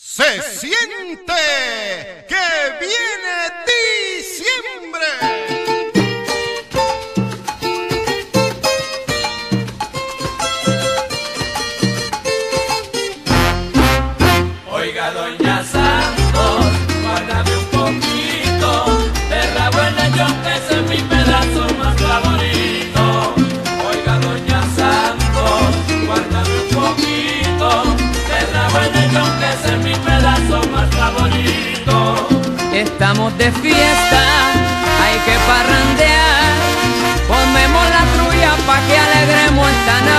Se siente que viene diciembre. Oiga, doña Estamos de fiesta, hay que parrandear. Ponemos la trulla pa' que alegremos esta noche.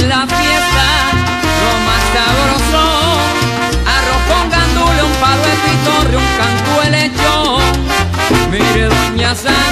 la fiesta, lo más sabroso. Arroz con gandula, un palo de torre, un canto el hecho. Mire, doña Sara.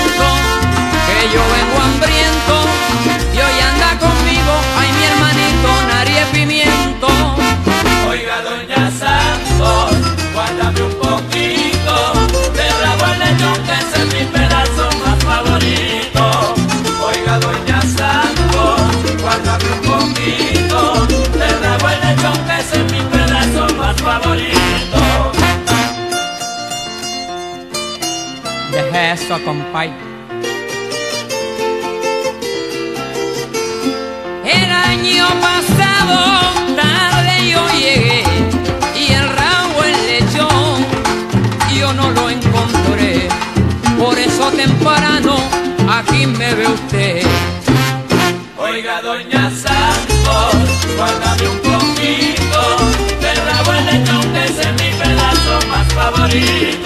Beso, compay. El año pasado tarde yo llegué y el rabo el lechón yo no lo encontré. Por eso temprano aquí me ve usted. Oiga, doña Santos, guárdame un poquito del rabo el lechón que es mi pedazo más favorito.